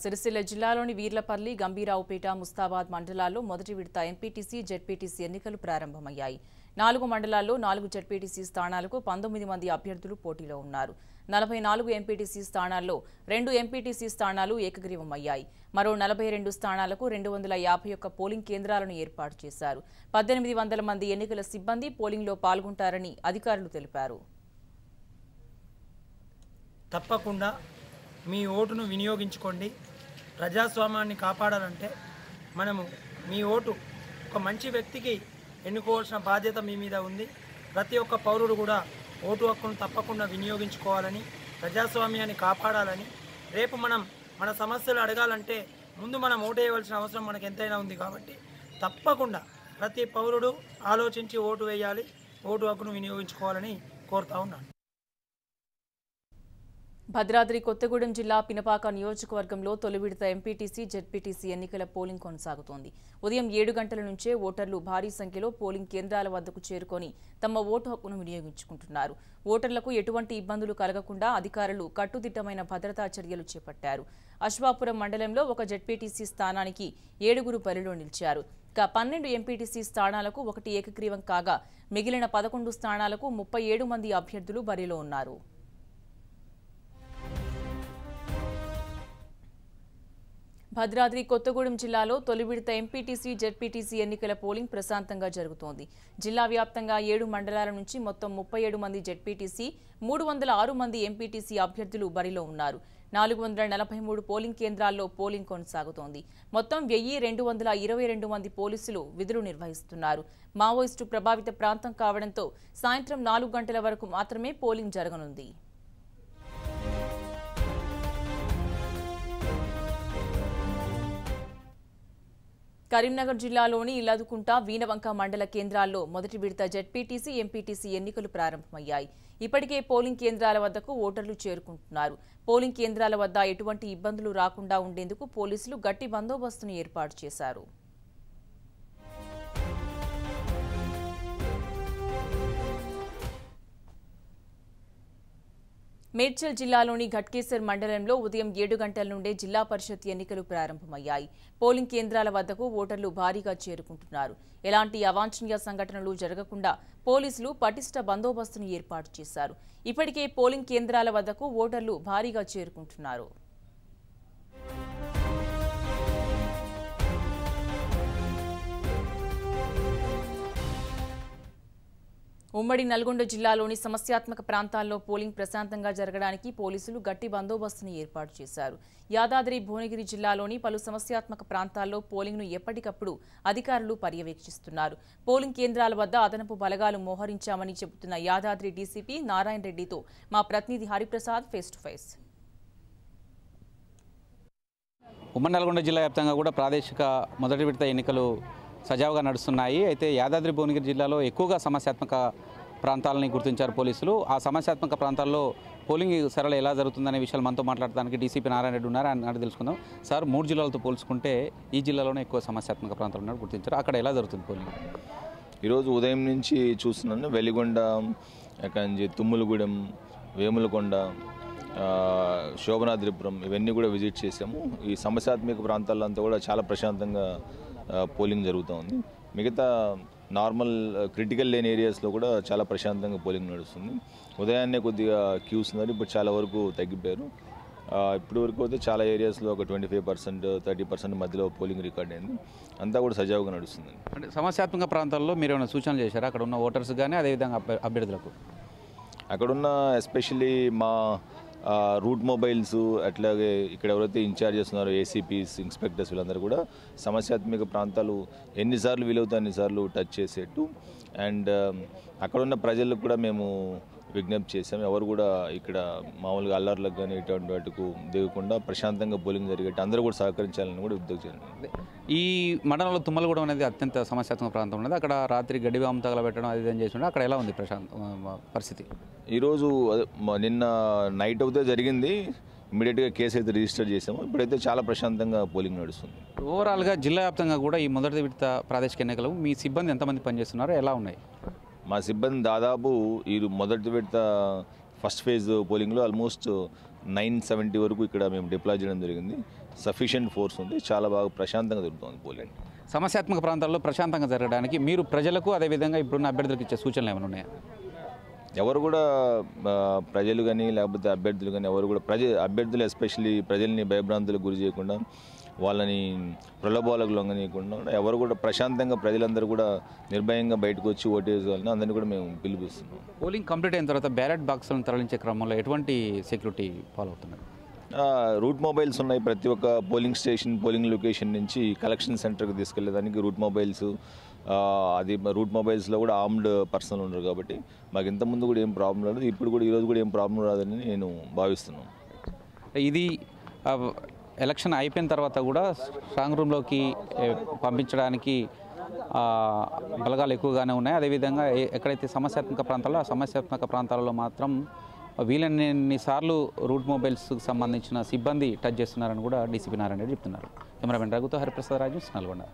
సిరిసిల్ల జిల్లాలోని వీర్లపల్లి గంభీరావుపేట ముస్తాబాద్ మండలాల్లో మొదటి విడత ఎంపీటీసీ జెడ్పీటీసీ ఎన్నికలు ప్రారంభమయ్యాయి. నాలుగు మండలాల్లో నాలుగు జెడ్పీటీసీ స్థానాలకు పంతొమ్మిది మంది అభ్యర్థులు పోటీలో ఉన్నారు. నలభై నాలుగు ఎంపీటీసీ స్థానాల్లో రెండు ఎంపీటీసీ స్థానాలు ఏకగ్రీవమయ్యాయి. మరో నలభై రెండు స్థానాలకు రెండు వందల యాభై ఒక్క పోలింగ్ కేంద్రాలను ఏర్పాటు చేశారు. పద్దెనిమిది వందల మంది ఎన్నికల సిబ్బంది పోలింగ్లో పాల్గొంటారని అధికారులు తెలిపారు. తప్పకుండా మీ ఓటును వినియోగించుకోండి. ప్రజాస్వామ్యాన్ని కాపాడాలంటే మనము మీ ఓటు ఒక మంచి వ్యక్తికి ఎన్నుకోవాల్సిన బాధ్యత మీ మీద ఉంది. ప్రతి ఒక్క పౌరుడు కూడా ఓటు హక్కును తప్పకుండా వినియోగించుకోవాలని ప్రజాస్వామ్యాన్ని కాపాడాలని రేపు మనం మన సమస్యలు అడగాలంటే ముందు మనం ఓటు వేయవలసిన అవసరం మనకు ఎంతైనా ఉంది కాబట్టి తప్పకుండా ప్రతి పౌరుడు ఆలోచించి ఓటు వేయాలి ఓటు హక్కును వినియోగించుకోవాలని కోరుతా ఉన్నాను. భద్రాద్రి కొత్తగూడెం జిల్లా పినపాక నియోజకవర్గంలో తొలి విడత ఎంపీటీసీ జెడ్పీటీసీ ఎన్నికల పోలింగ్ కొనసాగుతోంది. ఉదయం ఏడు గంటల నుంచే ఓటర్లు భారీ సంఖ్యలో పోలింగ్ కేంద్రాల వద్దకు చేరుకొని తమ ఓటు హక్కును వినియోగించుకుంటున్నారు. ఓటర్లకు ఎటువంటి ఇబ్బందులు కలగకుండా అధికారులు కట్టుదిట్టమైన భద్రతా చర్యలు చేపట్టారు. అశ్వాపురం మండలంలో ఒక జెడ్పీటీసీ స్థానానికి ఏడుగురు బరిలో నిలిచారు. ఇక పన్నెండు ఎంపీటీసీ స్థానాలకు ఒకటి ఏకగ్రీవం కాగా మిగిలిన పదకొండు స్థానాలకు ముప్పై ఏడు మంది అభ్యర్థులు బరిలో ఉన్నారు. భద్రాద్రి కొత్తగూడెం జిల్లాలో తొలి విడత ఎంపీటీసీ జెడ్పీటీసీ ఎన్నికల పోలింగ్ ప్రశాంతంగా జరుగుతోంది. జిల్లా వ్యాప్తంగా ఏడు మండలాల నుంచి మొత్తం ముప్పై ఏడు మంది జెడ్పీటీసీ మూడు వందల ఆరు మంది ఎంపీటీసీ అభ్యర్థులు బరిలో ఉన్నారు. నాలుగు వందల నలభై మూడు పోలింగ్ కేంద్రాల్లో పోలింగ్ కొనసాగుతోంది. మొత్తం వెయ్యి రెండు వందల ఇరవై రెండు మంది పోలీసులు విధులు నిర్వహిస్తున్నారు. మావోయిస్టు ప్రభావిత ప్రాంతం కావడంతో సాయంత్రం నాలుగు గంటల వరకు మాత్రమే పోలింగ్ జరగనుంది. కరీంనగర్ జిల్లాలోని ఇల్లాదుకుంట వీనవంక మండల కేంద్రాల్లో మొదటి విడత జెడ్పీటీసీ ఎంపీటీసీ ఎన్నికలు ప్రారంభమయ్యాయి. ఇప్పటికే పోలింగ్ కేంద్రాల వద్దకు ఓటర్లు చేరుకుంటున్నారు. పోలింగ్ కేంద్రాల వద్ద ఎటువంటి ఇబ్బందులు రాకుండా ఉండేందుకు పోలీసులు గట్టి బందోబస్తును ఏర్పాటు చేశారు. మేడ్చల్ జిల్లాలోని ఘట్కేసర్ మండలంలో ఉదయం ఏడు గంటల నుండే జిల్లా పరిషత్ ఎన్నికలు ప్రారంభమయ్యాయి. పోలింగ్ కేంద్రాల వద్దకు ఓటర్లు భారీగా చేరుకుంటున్నారు. ఎలాంటి అవాంఛనీయ సంఘటనలు జరగకుండా పోలీసులు పటిష్ట బందోబస్తును ఏర్పాటు చేశారు. ఇప్పటికే పోలింగ్ కేంద్రాల వద్దకు ఓటర్లు భారీగా చేరుకుంటున్నారు. ఉమ్మడి నల్గొండ జిల్లాలోని సమస్యాత్మక ప్రాంతాల్లో పోలింగ్ ప్రశాంతంగా జరగడానికి పోలీసులు గట్టి బందోబస్తును ఏర్పాటు చేశారు. యాదాద్రి భువనగిరి జిల్లాలోని పలు సమస్యాత్మక ప్రాంతాల్లో పోలింగ్ను ఎప్పటికప్పుడు అధికారులు పర్యవేక్షిస్తున్నారు. పోలింగ్ కేంద్రాల వద్ద అదనపు బలగాలు మోహరించామని చెబుతున్న యాదాద్రి డీసీపీ నారాయణ రెడ్డితో మా ప్రతినిధి హరిప్రసాద్ ఫేస్ టు ఫేస్. ఉమ్మడి నల్గొండ జిల్లా వ్యాప్తంగా కూడా ప్రాదేశిక మొదటి విడత ఎన్నికలు సజావుగా నడుస్తున్నాయి. అయితే యాదాద్రి భువనగిరి జిల్లాలో ఎక్కువగా సమస్యాత్మక ప్రాంతాలని గుర్తించారు పోలీసులు. ఆ సమస్యాత్మక ప్రాంతాల్లో పోలింగ్ సరళ ఎలా జరుగుతుందనే విషయాలు మనతో మాట్లాడడానికి డీసీపీ నారాయణ రెడ్డి ఉన్నారు. అని తెలుసుకుందాం. సార్ మూడు జిల్లాలతో పోల్చుకుంటే ఈ జిల్లాలోనే ఎక్కువ సమస్యాత్మక ప్రాంతాలు ఉన్నారు గుర్తించారు. అక్కడ ఎలా జరుగుతుంది పోలింగ్? ఈరోజు ఉదయం నుంచి చూస్తున్నాను. వెలిగొండ నుంచి తుమ్ములగూడెం వేములకొండ శోభనాద్రిపురం ఇవన్నీ కూడా విజిట్ చేసాము ఈ సమస్యాత్మక ప్రాంతాల్లో అంతా కూడా చాలా ప్రశాంతంగా పోలింగ్ జరుగుతూ ఉంది. మిగతా నార్మల్ క్రిటికల్ లేని ఏరియాస్లో కూడా చాలా ప్రశాంతంగా పోలింగ్ నడుస్తుంది. ఉదయాన్నే కొద్దిగా క్యూస్ ఉన్నారు ఇప్పుడు చాలా వరకు తగ్గిపోయారు. ఆ, ఇప్పటి వరకు అయితే చాలా ఏరియాస్లో ఒక twenty five percent thirty percent మధ్యలో పోలింగ్ రికార్డ్ అయింది. అంతా కూడా సజావుగా నడుస్తుంది. అంటే సమస్యాత్మక ప్రాంతాల్లో మీరు ఏమైనా సూచనలు చేశారా? అక్కడ ఉన్న ఓటర్స్ కానీ అదేవిధంగా అభ్య- అభ్యర్థులకు? అక్కడున్న ఎస్పెషల్లీ మా రూట్ మొబైల్స్ అట్లాగే ఇక్కడ ఎవరైతే ఇన్ఛార్జెస్ ఉన్నారో ఏసీపీస్ ఇన్స్పెక్టర్స్ వీళ్ళందరూ కూడా సమస్యాత్మక ప్రాంతాలు ఎన్నిసార్లు వీలవుతాయి అన్నిసార్లు టచ్ చేసేట్టు. అండ్ um, అక్కడున్న ప్రజలకు కూడా మేము విజ్ఞప్తి చేసాం ఎవరు కూడా ఇక్కడ మామూలుగా అల్లర్లకు కానీ ఇటువంటి వాటికి దిగకుండా ప్రశాంతంగా పోలింగ్ జరిగేట్టు అందరూ కూడా సహకరించాలని కూడా విజ్ఞప్తి చేయండి ఈ మండలంలో తుమ్మలగూడెం అనేది అత్యంత సమస్యాత్మక ప్రాంతం ఉన్నది. అక్కడ రాత్రి గడివాము తగలబెట్టడం అది ఇది అని చేసి. అక్కడ ఎలా ఉంది ప్రశాంత్ పరిస్థితి? ఈరోజు నిన్న నైట్ అవుతే జరిగింది. ఇమీడియట్గా కేసు అయితే రిజిస్టర్ చేసాము ఇప్పుడైతే చాలా ప్రశాంతంగా పోలింగ్ నడుస్తుంది. ఓవరాల్గా జిల్లా వ్యాప్తంగా కూడా ఈ మొదటి విడత ప్రాదేశిక ఎన్నికలు మీ సిబ్బంది ఎంతమంది పనిచేస్తున్నారో? ఎలా ఉన్నాయి? మా సిబ్బంది దాదాపు ఈ మొదటి విడత ఫస్ట్ ఫేజ్ పోలింగ్లో ఆల్మోస్ట్ నైన్ సెవెంటీ వరకు ఇక్కడ మేము డిప్లాయ్ చేయడం జరిగింది. సఫిషియెంట్ ఫోర్స్ ఉంది. చాలా బాగా ప్రశాంతంగా జరుగుతుంది పోలింగ్. సమస్యాత్మక ప్రాంతాల్లో ప్రశాంతంగా జరగడానికి మీరు ప్రజలకు అదేవిధంగా ఇప్పుడున్న అభ్యర్థులకు ఇచ్చే సూచనలు ఏమైనా ఉన్నాయా? ఎవరు కూడా ప్రజలు కానీ లేకపోతే అభ్యర్థులు కానీ ఎవరు కూడా ప్రజ అభ్యర్థులు ఎస్పెషల్లీ ప్రజల్ని భయభ్రాంతులకు గురి చేయకుండా వాళ్ళని ప్రలోభాలకు లొంగనీయకుండా ఎవరు కూడా ప్రశాంతంగా ప్రజలందరూ కూడా నిర్భయంగా బయటకు వచ్చి ఓటేసుకోవాలని అందరినీ కూడా మేము పిలిపిస్తున్నాం. పోలింగ్ కంప్లీట్ అయిన తర్వాత బ్యాలెట్ బాక్సులను తరలించే క్రమంలో ఎటువంటి సెక్యూరిటీ ఫాలో అవుతున్నారు? రూట్ మొబైల్స్ ఉన్నాయి ప్రతి ఒక్క పోలింగ్ స్టేషన్ పోలింగ్ లొకేషన్ నుంచి కలెక్షన్ సెంటర్కి తీసుకెళ్ళేదానికి రూట్ మొబైల్స్ అది రూట్ మొబైల్స్లో కూడా ఆర్మ్డ్ పర్సన్ ఉన్నారు కాబట్టి మాకు ఇంతకుముందు కూడా ఏం ప్రాబ్లం రాలేదు ఇప్పుడు కూడా ఈరోజు కూడా ఏం ప్రాబ్లం రాదని నేను భావిస్తున్నాను. ఇది ఎలక్షన్ అయిపోయిన తర్వాత కూడా స్ట్రాంగ్ రూమ్లోకి పంపించడానికి బలగాలు ఎక్కువగానే ఉన్నాయి. అదేవిధంగా ఎక్కడైతే సమస్యాత్మక ప్రాంతాల్లో ఆ సమస్యాత్మక ప్రాంతాలలో మాత్రం వీలన్ని సార్లు రూట్ మొబైల్స్కి సంబంధించిన సిబ్బంది టచ్ చేస్తున్నారని కూడా డీసీపీ నారాయణ రెడ్డి చెప్తున్నారు. కెమెరామెన్ రఘుతో హరిప్రసాద్ రాజు నల్గొండ